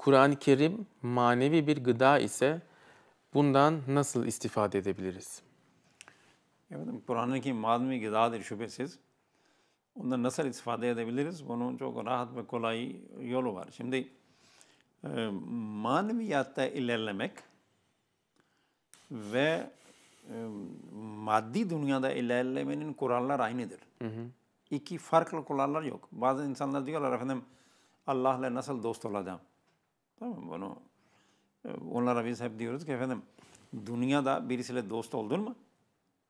Kur'an-ı Kerim manevi bir gıda ise bundan nasıl istifade edebiliriz? Efendim Kur'an-ı Kerim manevi gıdadır şüphesiz. Ondan nasıl istifade edebiliriz? Bunun çok rahat ve kolay yolu var. Şimdi e, maneviyatta ilerlemek ve e, maddi dünyada ilerlemenin kurallar aynıdır. Hı hı. İki farklı kurallar yok. Bazı insanlar diyorlar efendim Allah'la nasıl dost olacağım? Tamam bunu e, onlara biz hep diyoruz ki efendim dünyada birisiyle dost oldun mu?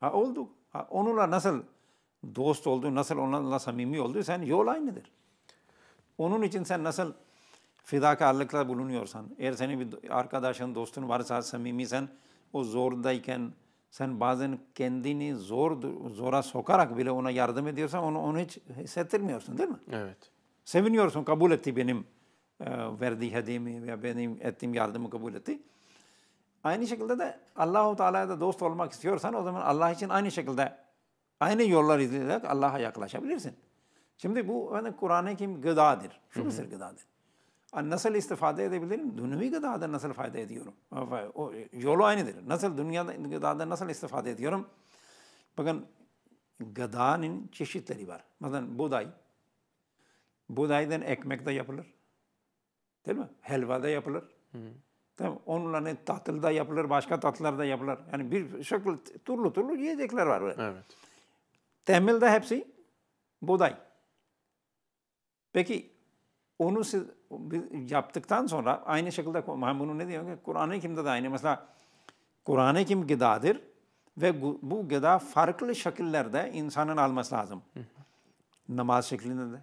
Ha olduk. Ha, onunla nasıl dost oldu, nasıl onunla samimi oldu sen yol aynıdır. Onun için sen nasıl fedakarlıkla bulunuyorsan, eğer senin bir arkadaşın, dostun varsa, samimiysen, o zordayken sen bazen kendini zor zora sokarak bile ona yardım ediyorsan onu, onu hiç hissettirmiyorsun değil mi? Evet. Seviniyorsun, kabul etti benim verdiği hediyemi veya benim ettiğim yardımı kabul etti. Aynı şekilde de Allahu Teala'ya da dost olmak istiyorsan o zaman Allah için aynı şekilde aynı yollar izleyerek Allah'a yaklaşabilirsin. Şimdi bu yani Kur'an-ı Kerim gıdadır. Şu mısır gıdadır. Nasıl istifade edebilirim? Dünyevi gıdada nasıl fayda ediyorum? O yolu aynıdır. Nasıl dünyada gıdada nasıl istifade ediyorum? Bakın gıdanın çeşitleri var. Mesela buğday. Buğdaydan ekmek de yapılır. Değil mi? Helva da yapılır. Hı. Tamam. Onunla ne tatlı da yapılır, başka tatlılar da yapılır. Yani bir şekil turlu turlu yiyecekler var. Böyle. Evet. Temelde hepsi buğday. Peki onu siz yaptıktan sonra aynı şekilde bunu ne diyorum ki Kur'an-ı Kerim'de de aynı. Mesela Kur'an-ı Kerim gıdadır ve bu gıda farklı şekillerde insanın alması lazım. Namaz şeklinde de,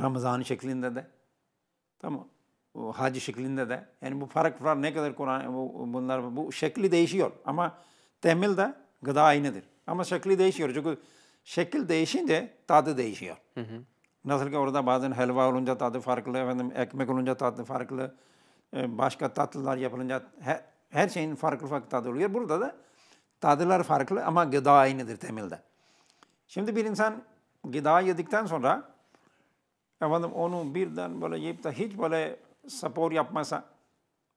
Ramazan şeklinde de, tamam hac şeklinde de. Yani bu fark var ne kadar Kur'an bunlar bu şekli değişiyor ama temelde gıda aynıdır. Ama şekli değişiyor çünkü şekil değişince tadı değişiyor. Hı hı. Nasıl ki orada bazen helva olunca tadı farklı, efendim ekmek olunca tadı farklı, e, başka tatlılar yapılınca her, her şeyin farklı farklı tadı oluyor. Burada da tadılar farklı ama gıda aynıdır temelde. Şimdi bir insan gıda yedikten sonra efendim onu birden böyle yiyip de hiç böyle spor yapmasa,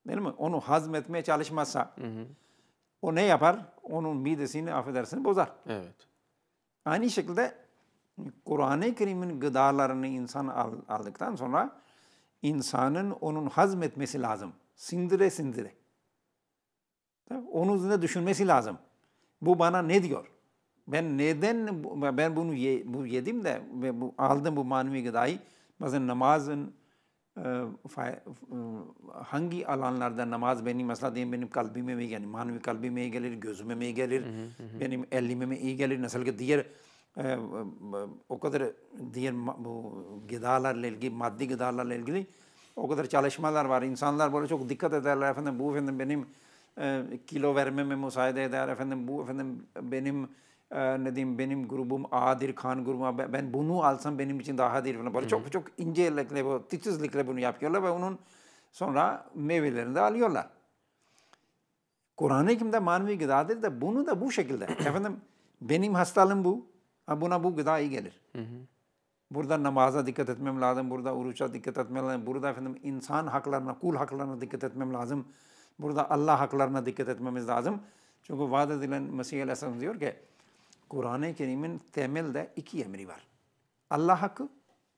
değil mi? Onu hazmetmeye çalışmazsa, hı hı. o ne yapar? Onun midesini affedersin bozar. Evet. Aynı şekilde Kur'an-ı Kerim'in gıdalarını insan aldıktan sonra insanın onun hazmetmesi lazım. Sindire sindire. Onun üzerinde düşünmesi lazım. Bu bana ne diyor? Ben neden ben bunu ye, bu yedim de ve bu aldım bu manevi gıdayı. Mesela namazın hangi alanlarda namaz benim mesela diyeyim benim kalbime mi gelir, manevi kalbime iyi gelir, gözüme mi gelir, hı hı. benim elime mi iyi gelir, nasıl ki diğer e, o kadar diğer bu gıdalarla ilgili, maddi gıdalarla ilgili o kadar çalışmalar var. İnsanlar böyle çok dikkat ederler efendim bu efendim benim e, kilo vermeme müsaade eder efendim bu efendim benim e, ne diyeyim benim grubum A'dir, kan grubu ben bunu alsam benim için daha değil falan. Böyle Hı-hı. çok çok incelikle, bu titizlikle bunu yapıyorlar ve onun sonra meyvelerini de alıyorlar. Kur'an-ı Kerim'de manevi gıdadır da bunu da bu şekilde. Efendim benim hastalığım bu. Buna bu gıda iyi gelir. Hı hı. Burada namaza dikkat etmem lazım. Burada oruça dikkat etmem lazım. Burada efendim insan haklarına, kul haklarına dikkat etmem lazım. Burada Allah haklarına dikkat etmemiz lazım. Çünkü vaat edilen Mesih Aleyhisselam diyor ki Kur'an-ı Kerim'in temelde iki emri var. Allah hakkı,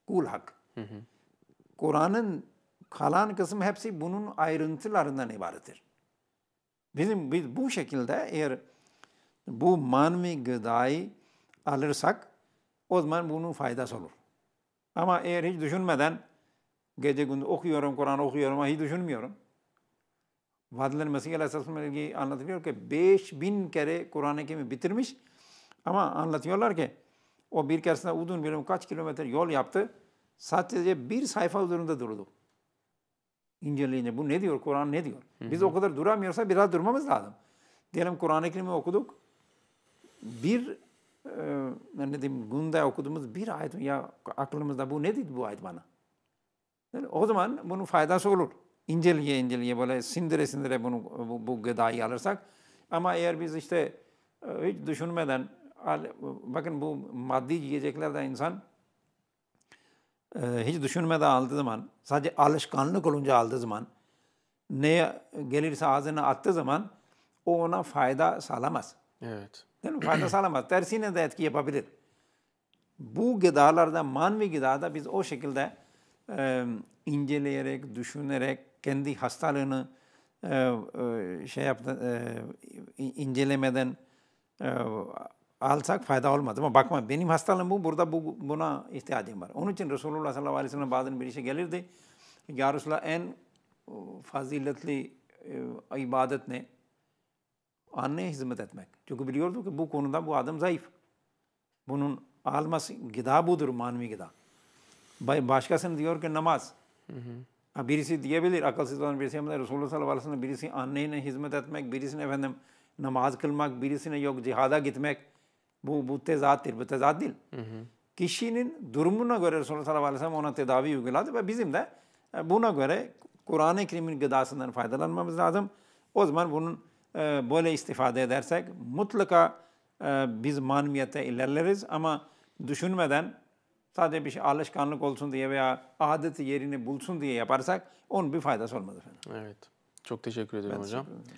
kul hakkı. Kur'an'ın kalan kısmı hepsi bunun ayrıntılarından ibarettir. Bizim biz bu şekilde eğer bu manevi gıdayı alırsak o zaman bunun faydası olur. Ama eğer hiç düşünmeden gece gündüz okuyorum, Kur'an okuyorum ama hiç düşünmüyorum. Vadiler Mesih Aleyhisselam'la ilgili anlatılıyor ki 5000 kere Kur'an-ı Kerim'i bitirmiş ama anlatıyorlar ki o bir keresinde uzun bir kaç kilometre yol yaptı. Sadece bir sayfa üzerinde durdu. İnceleyince bu ne diyor, Kur'an ne diyor? Biz o kadar duramıyorsa biraz durmamız lazım. Diyelim Kur'an-ı Kerim'i okuduk. Bir e, ne diyeyim günde okuduğumuz bir ayet ya aklımızda bu ne dedi bu ayet bana? Yani o zaman bunun faydası olur. İnceleye inceleye böyle sindire sindire bunu bu, bu gıdayı alırsak. Ama eğer biz işte e, hiç düşünmeden bakın bu maddi yiyeceklerden insan e, hiç düşünmeden aldığı zaman, sadece alışkanlık olunca aldığı zaman, ne gelirse ağzına attığı zaman o ona fayda sağlamaz. Evet. Değil mi? Fayda sağlamaz. Tersine de etki yapabilir. Bu gıdalarda, manevi gıdada biz o şekilde e, inceleyerek, düşünerek, kendi hastalığını e, e, şey yaptı, e, incelemeden e, alsak fayda olmaz. Ama bakma benim hastalığım bu, burada bu, buna ihtiyacım var. Onun için Resulullah sallallahu aleyhi ve sellem bazen birisi gelirdi. Ya Resulallah en faziletli e, ibadet ne? Anneye hizmet etmek. Çünkü biliyordu ki bu konuda bu adam zayıf. Bunun alması gıda budur manevi gıda. Başkasının diyor ki namaz. Hı hı. Birisi diyebilir akılsız olan birisi ama Resulullah sallallahu aleyhi ve sellem birisi anneye hizmet etmek, birisine efendim namaz kılmak, birisine yok cihada gitmek. Bu, bu tezattir, bu tezat değil. Hı hı. Kişinin durumuna göre Resulullah sallallahu aleyhi ve sellem ona tedavi uyguladı ve bizim de e, buna göre Kur'an-ı Kerim'in gıdasından faydalanmamız lazım. O zaman bunun e, böyle istifade edersek mutlaka e, biz maneviyete ilerleriz ama düşünmeden sadece bir şey alışkanlık olsun diye veya adeti yerini bulsun diye yaparsak onun bir faydası olmaz efendim. Evet. Çok teşekkür ederim Ben hocam. teşekkür ederim.